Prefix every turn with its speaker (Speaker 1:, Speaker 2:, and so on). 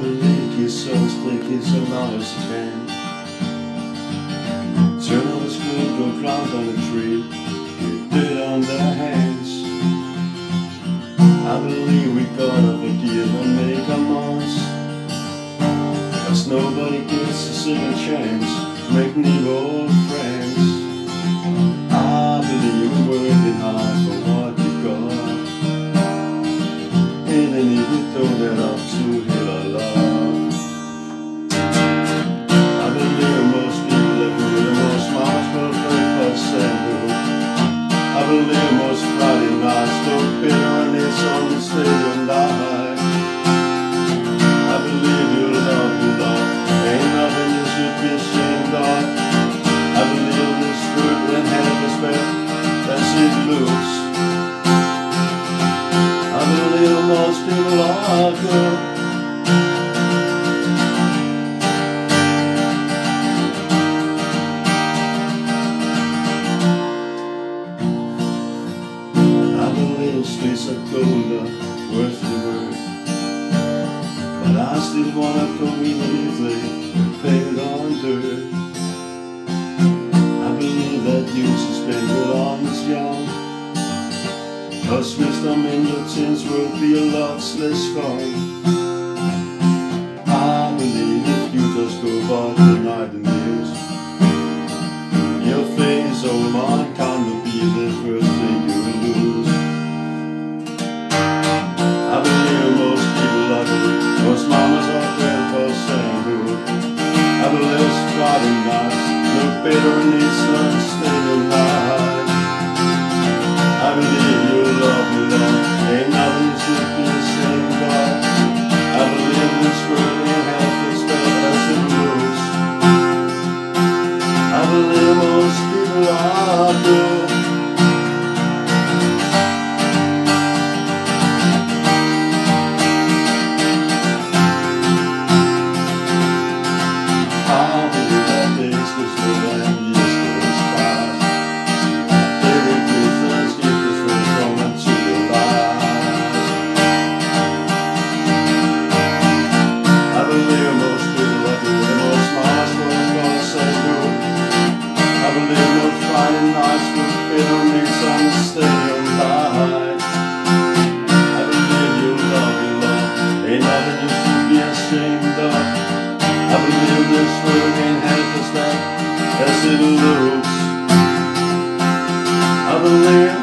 Speaker 1: believe kiss songs play kiss as long as you. Turn on the screen, go climb down the tree, get dirt on their hands. I believe we gotta forgive and make amends. Cause nobody gets a second I believe most Friday on light. I believe you love, love, ain't nothing you should be ashamed of. I believe and it looks. I believe most people are good. Are colder, worth the word. But I still wanna if they painted on dirt. I believe that you should spend your lives young. Cause wisdom in your teens will be a lot less fun. As it looks. I believe